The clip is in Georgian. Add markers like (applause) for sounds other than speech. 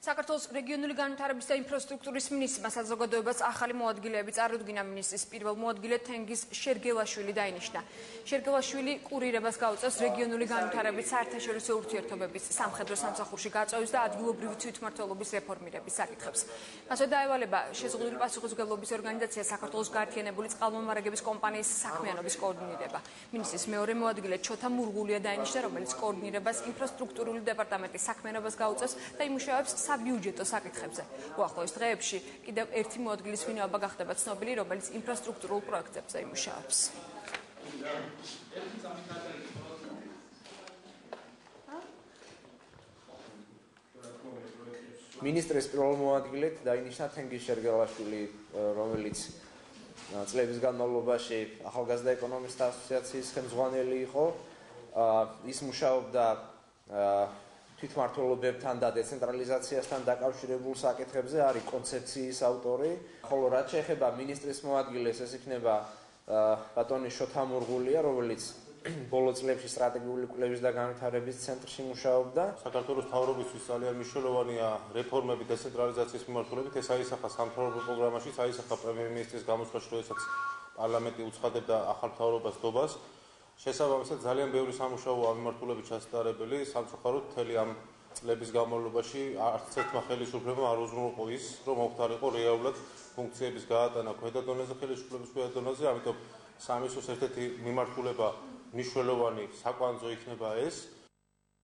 საქართველოს რეგიონული განვითარების და ინფრასტრუქტურის მინისტრმა საზოგადოებას ახალი მოადგილეები წარუდგინა მინისტრის პირველ მოადგილედ თენგიზ შერგელაშვილი დაინიშნა. შერგელაშვილი კურირებას გაუწევს რეგიონული განვითარების საერთაშორისო ურთიერთობების სამხედრო სამსახურში გაწევის და ადგილობრივი თვითმმართველობის რეფორმირების საკითხებს. მასვე დაევალება შეზღუდული პასუხისმგებლობის ორგანიზაცია საქართველოს გაერთიანებული წყალმომარაგების კომპანიის საქმიანობის კოორდინირება. მინისტრის მეორე მოადგილე ჩოთა მურღულია დაინიშნა, რომელიც კოორდინირებას ინფრასტრუქტურული დეპარტამენტის საქმიანობას გაუწევს და იმუშავებს საბიუჯეტო საკითხებზე. უახლოეს დღეებში კიდევ ერთი მოადგილის ვინაობა გახდება ცნობილი, რომელიც ინფრასტრუქტურულ პროექტებზე იმუშავებს. მინისტრის პირველ მოადგილედ დაინიშნა თენგიზ შერგელაშვილი, რომელიც წლების განმავლობაში ახალგაზრდა ეკონომისტთა ასოციაციის ხელმძღვანელი იყო. ის მუშაობდა თვითმართველობებთან და დეცენტრალიზაციასთან დაკავშირებულ საკითხებზე არის კონცეფციის ავტორი. ხოლო რაც შეეხება მინისტრის მოადგილეს, ეს იქნება ბატონი შოთა მურღულია, რომელიც (clears throat) ბოლო წლებში სტრატეგიული კვლევის და განვითარების ცენტრში მუშაობდა. საქართველოს თავრობისთვის ძალიან მნიშვნელოვანია რეფორმები დეცენტრალიზაციის მიმართულებით. ეს აისახა სამთავრობო პროგრამაში, აისახა პრემიერ-მინისტრის გამოსვლაში, როდესაც პარლამენტი უცხადებდა ახალ თავრობას დობას. შესაბამისად ძალიან ბევრი სამუშაო ამიმართულებით ჩასტარებელი სამწუხაროდ თელი ამ წლების განმავლობაში არც ერთმა ხელისუფლებამ არ უზრუნველყო ის რომ მოხდარიყო რეალურად ფუნქციების გაატანა ქვედა დონეზე ხელისუფლების ქვედა დონეზე ამიტომ სამისოს ერთ-ერთი მიმართულება მნიშვნელოვანი საკვანძო იქნება ეს